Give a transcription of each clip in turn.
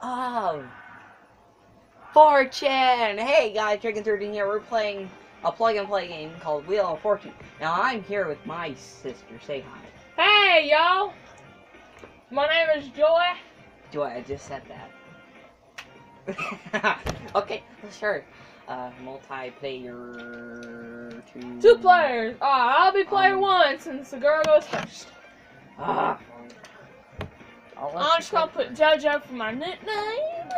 of Fortune. Hey guys, Dragon 13 here. We're playing a plug and play game called Wheel of Fortune. Now I'm here with my sister. Say hi. Hey, y'all. My name is Joy. Joy, I just said that. okay, sure. Uh, multiplayer. Two. Two players. Uh, I'll be player Um, one since the girl goes first. Ah. Let I'm just gonna put JoJo for my nickname.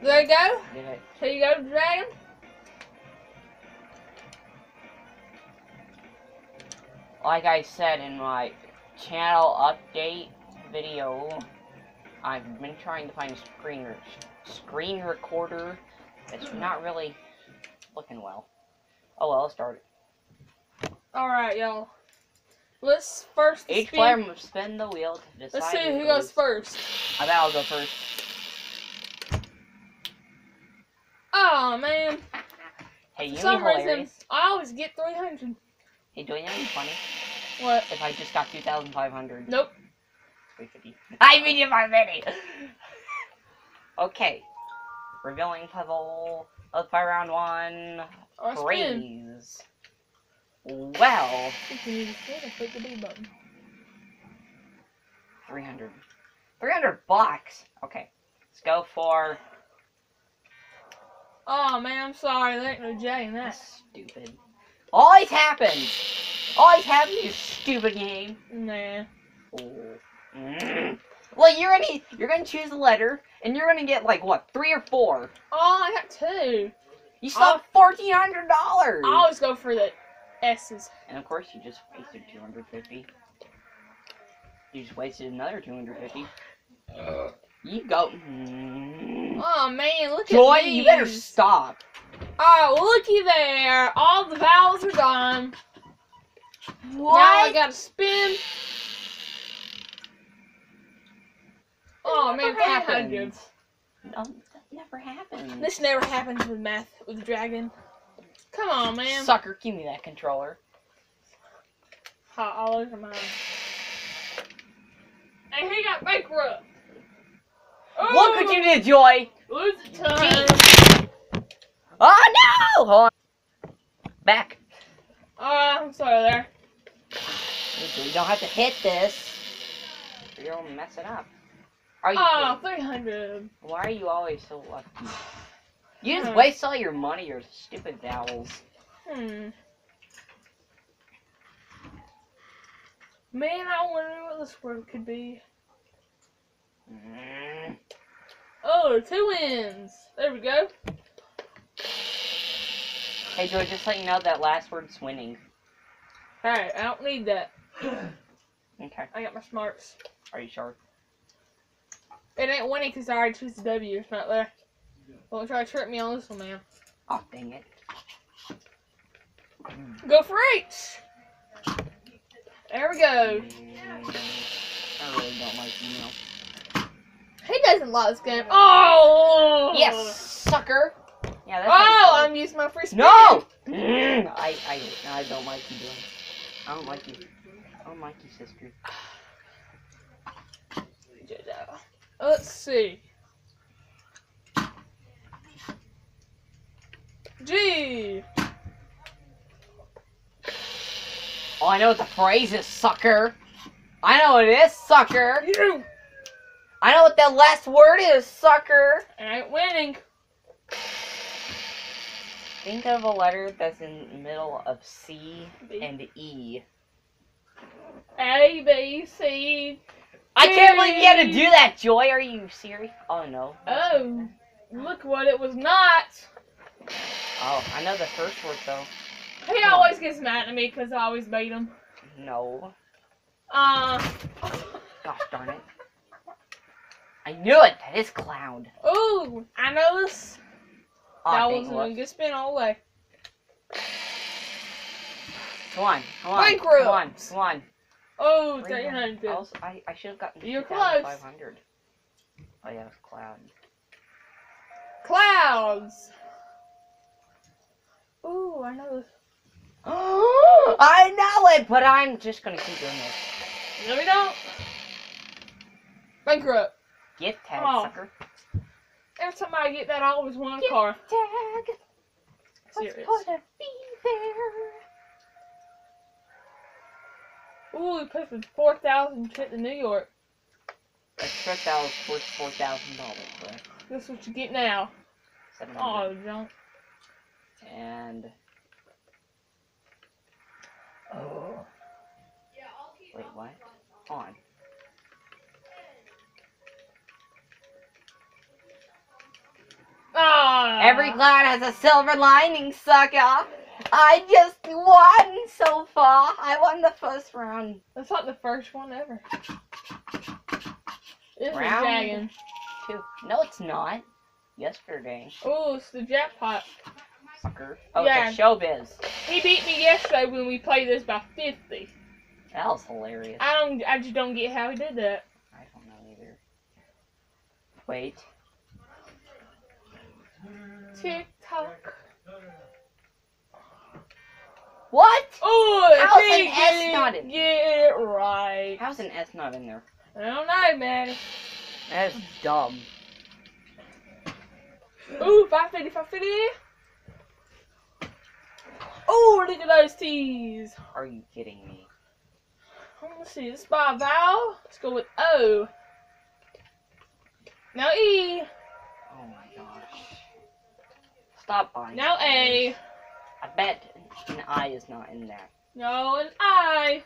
There you go. I- Here you go, Dragon. Like I said in my channel update video, I've been trying to find a screen re- screen recorder that's hmm. not really looking well. Oh well, let's start it. All right, y'all. Let's first Each spin- player must spin the wheel to decide. Let's see who goes first. I bet I'll go first. Oh man. Hey, you For some hilarious. reason, I always get 300. Hey, do you know anything funny? What? If I just got 2,500. Nope. 350. I mean, if I'm ready. okay. Revealing puzzle. Let's play round one. Or spin. Well, If you need to spin, click the B button. 300. 300 bucks. Okay. Let's go for Oh man, I'm sorry. There ain't no J in that. that's stupid. Always happens. Always happens, you stupid game. Nah. Oh. Mm. Well, you're gonna you're gonna choose a letter, and you're gonna get like what three or four. Oh, I got two. You still have fourteen hundred dollars. I always go for the S's. And of course, you just wasted two hundred fifty. You just wasted another two hundred fifty. You go. Mm. Oh man, look Joy, at these. you better stop. Oh, looky there. All the vowels are gone. What? Now I gotta spin. Oh man, Never happens. 300. No, that never happened. This never happens with math with the Dragon. Come on, man. Sucker, give me that controller. Hot all over mine. And he got bankrupt. Look what could oh, you did, Joy. Lose ton. Oh no! Hold on. Back. Oh, I'm sorry there. You don't have to hit this. You'll mess it up. Are you Oh, kidding? 300. Why are you always so lucky? You just Hmm. waste all your money, your stupid vowels. Hmm. Man, I wonder what this word could be. Mm. Oh, two wins. There we go. Hey Joy, just let you know that last word's winning. Alright, I don't need that. Okay. I got my smarts. Are you sure? It ain't winning because I already chose the W. It's not there. Don't try to trip me on this one, man. Oh dang it. Go for H. There we go. I really don't like you know. He doesn't like this game. Oh! Yes, sucker. Yeah, that's Oh, I'm using my free spin. No! Mm, I, I, I don't like you doing. I don't like you. I don't like you, sister. Let's see. G. Oh, I know what the phrase is, sucker. I know what it is, sucker. You. I know what that last word is, sucker. I ain't winning. Think of a letter that's in the middle of C B. and E. A, B, C. I can't believe you had to do that, Joy. Are you serious? Oh, no. Oh. Look what it was not. Oh, I know the first word, though. He always gets mad at me because I always beat him. No. Uh. Gosh darn it. I knew it. That is cloud. Ooh, I know this. Oh, that was look. good spin all the way. Come on, come on, Bankrupt. come on, come on. Oh, Three hundred. 300. Also, I, I should have gotten You're close. 500. Oh yeah, it's cloud. Clouds. Ooh, I know this. I know it, but I'm just gonna keep doing this. No, we don't. Bankrupt. Get tag, Oh. sucker. Every time I get that, I always want a car. Tag. Serious. a fee there. Ooh, we paid for 4000 trip to New York. That trip that was worth four thousand dollars, but That's what you get now. seven Oh, hundred. Junk. And oh, wait, what? On. Ah. Every cloud has a silver lining, sucker. I just won so far. I won the first round. That's not the first one ever. This is Round. dragon. Two. No, it's not. Yesterday, Ooh, it's the jackpot. Sucker. Oh, Yeah. it's a showbiz. He beat me yesterday when we played this by 50. That was hilarious. I don't. I just don't get how he did that. I don't know either. Wait. Tick tock. What? Oh, How's an S get not it- in- Get it right. How's an S not in there? I don't know, man. That is dumb. Ooh, 550, 550. Look at those T's. Are you kidding me? Let's see, this by a vowel. Let's go with O. Now E. Oh my gosh. Stop buying. Now. A. I bet an I is not in there. No, and I.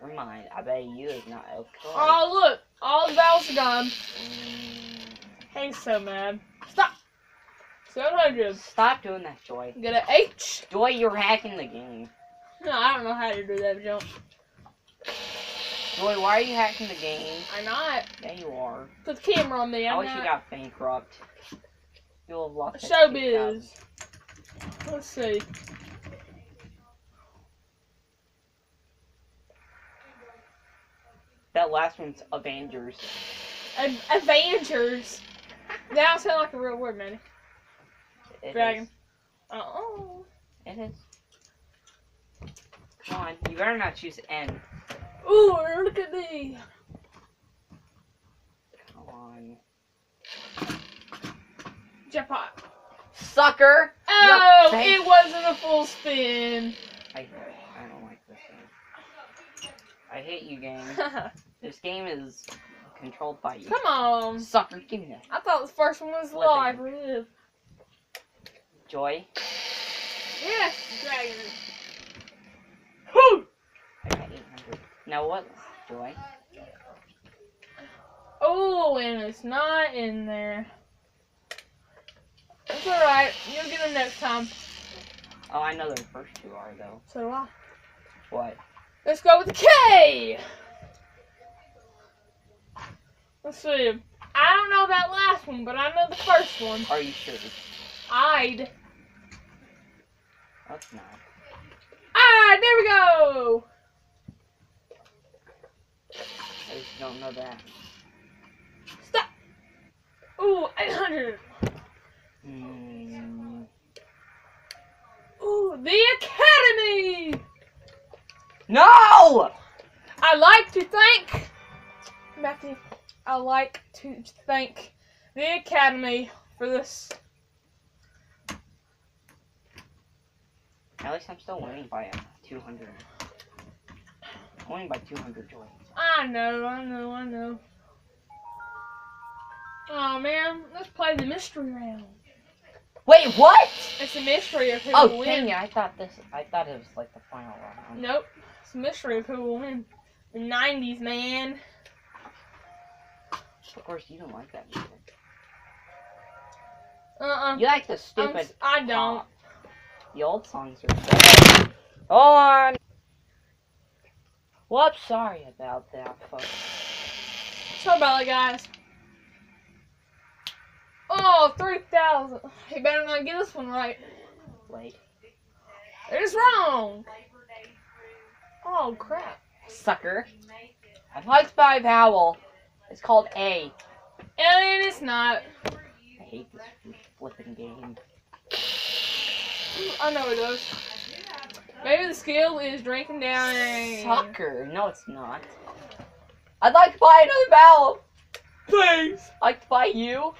Never mind. I bet you is not okay. Oh, look. All the vowels are gone. Mm, He's so mad. Stop. 700. stop doing that, Joy. Get an H. Joy, you're hacking the game. No, I don't know how to do that jump. Joy, why are you hacking the game? I'm not. Yeah, you are. Put the camera on me. I I'm wish you got bankrupt. You'll have lost. Showbiz. Let's see. That last one's Avengers. Avengers. That sounds like a real word, man. It Dragon. is. Oh. It is. Come on, you better not choose N. Ooh, look at me. Come on. Jackpot. Sucker! Oh, thank- it wasn't a full spin. I, I don't like this game. I hate you, game. This game is controlled by you. Come on. Sucker, give me that. I thought the first one was Flip live. Live. Joy. Yes, dragon. Whew. I got 800. Now what? Joy. Oh, and it's not in there. That's alright. You'll get them next time. Oh, I know the first two are, though. So do I. What? Let's go with the K. Let's see. I don't know that last one, but I know the first one. Are you sure? I'd. That's not. Ah, there we go. I just don't know that. Stop. Ooh, 800. Hmm. Ooh, the Academy. No! I like to thank Matthew. I like to thank the Academy for this. At least I'm still winning by uh, 200. I'm winning by 200 Joy. I know, I know, I know. Oh man, let's play the mystery round. Wait, what? It's a mystery of who Oh, will win. it! I thought this. I thought it was like the final round. Nope, it's a mystery of who will win. The '90s, man. Of course, you don't like that music. Uh-uh. You like the I'm stupid. s- I don't. pop. The old songs are better. Hold on. Whoops, sorry about that, folks. Sorry about it, guys. Oh, 3,000. He better not get this one right. Wait. It's wrong. Oh, crap. Sucker. I liked by vowel. It's called A. And it's not. I hate this flipping game. I know it does. Maybe the skill is drinking down a... Sucker. No, it's not. I'd like to buy another vowel. Please. I'd like to buy you,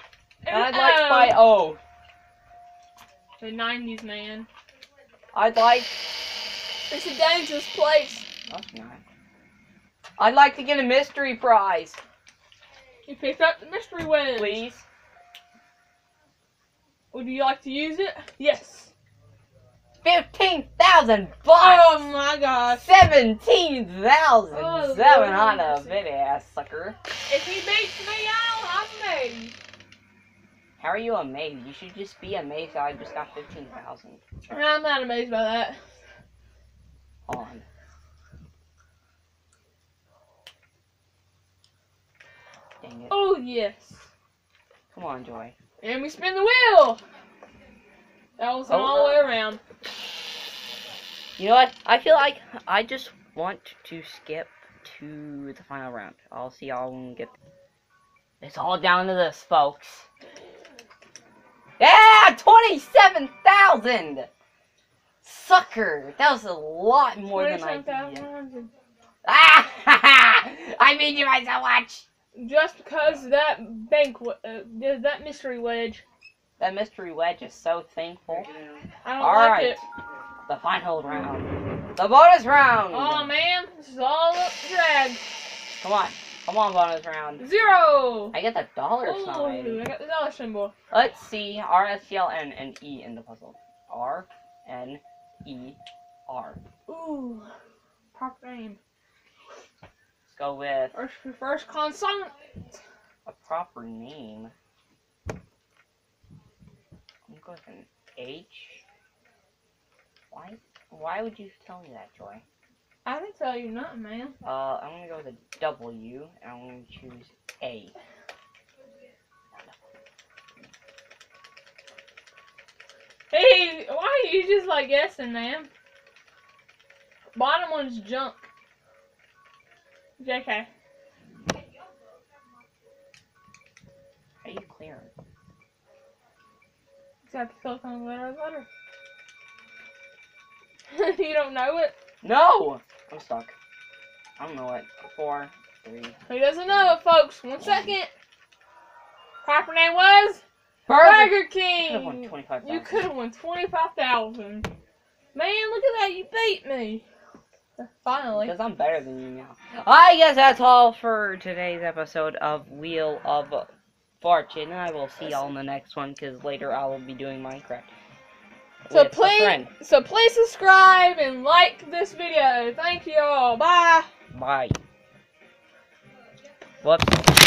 and I'd Um, like to buy O. The 90s, man. I'd like. It's a dangerous place. Oh, it's not. I'd like to get a mystery prize, You picked up the mystery wedge. please. Would you like to use it? Yes. Fifteen thousand bucks. Oh my gosh. Seventeen thousand Oh, seven Lord. on a video, ass sucker. If he beats me out, I'm made. How are you amazed? You should just be amazed that I just got fifteen thousand. I'm not amazed by that. Hold on. Dang it. Oh yes. Come on, Joy. And we spin the wheel. That was Oh. all the way around. You know what? I feel like I just want to skip to the final round. I'll see y'all when we get. It's all down to this, folks. Yeah, twenty-seven thousand. Sucker, that was a lot more than I did. Ah. I made you guys so much. Just because that bank, uh, that mystery wedge, That mystery wedge is so thankful. I don't All like right. it. The final round. The bonus round. Oh man, this is all up to drag. Come on, come on, bonus round. Zero. I get the dollar Oh, sign. I got the dollar symbol. Let's see R S T L N and E in the puzzle. R N E R. Ooh, proper name. Let's go with First, first consonant. a proper name. With an H. Why? Why would you tell me that, Joy? I didn't tell you nothing, man. Uh, I'm gonna go with a W, and I'm gonna choose A. Hey, why are you just like guessing, man? Bottom one's junk. JK. How do you clear it? Have to click on the letter of the you don't know it? No! I'm stuck. I don't know what. Four, three. He doesn't know it, folks? One second. Proper name was Burger! Burger Could have won King. You could have won twenty-five thousand. Man, look at that! You beat me. Finally. Because I'm better than you now. I guess that's all for today's episode of Wheel of Fortune. I will see y'all in the next one because later I will be doing Minecraft. So please, so please subscribe and like this video. Thank you all. Bye. Bye. Whoops.